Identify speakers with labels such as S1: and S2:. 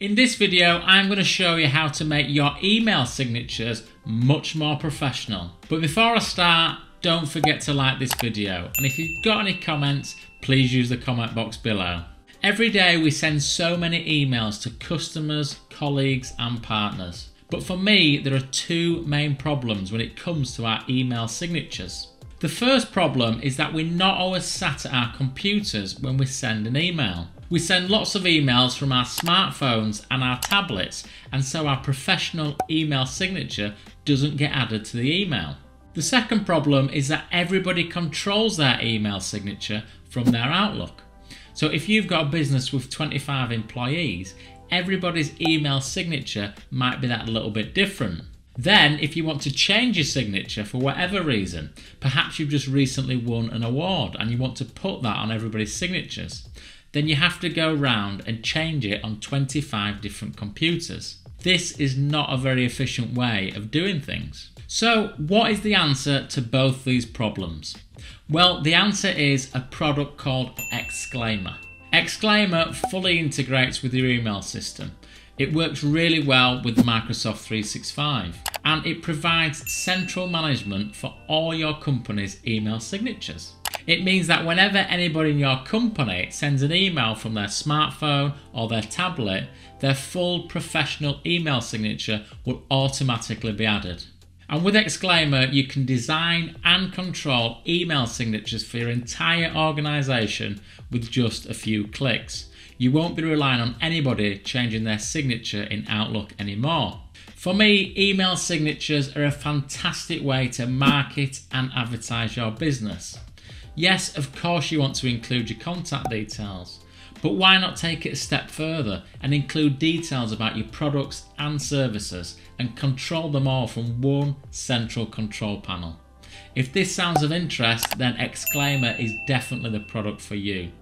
S1: In this video, I'm going to show you how to make your email signatures much more professional. But before I start, don't forget to like this video. And if you've got any comments, please use the comment box below. Every day we send so many emails to customers, colleagues and partners. But for me, there are two main problems when it comes to our email signatures. The first problem is that we're not always sat at our computers when we send an email. We send lots of emails from our smartphones and our tablets, and so our professional email signature doesn't get added to the email. The second problem is that everybody controls their email signature from their Outlook. So if you've got a business with 25 employees, everybody's email signature might be that little bit different. Then, if you want to change your signature for whatever reason, perhaps you've just recently won an award and you want to put that on everybody's signatures, then you have to go around and change it on 25 different computers. This is not a very efficient way of doing things. So, what is the answer to both these problems? Well, the answer is a product called Exclaimer. Exclaimer fully integrates with your email system. It works really well with Microsoft 365 and it provides central management for all your company's email signatures. It means that whenever anybody in your company sends an email from their smartphone or their tablet, their full professional email signature will automatically be added. And with Exclaimer, you can design and control email signatures for your entire organisation with just a few clicks. You won't be relying on anybody changing their signature in Outlook anymore. For me, email signatures are a fantastic way to market and advertise your business. Yes, of course, you want to include your contact details, but why not take it a step further and include details about your products and services and control them all from one central control panel? If this sounds of interest, then Exclaimer is definitely the product for you.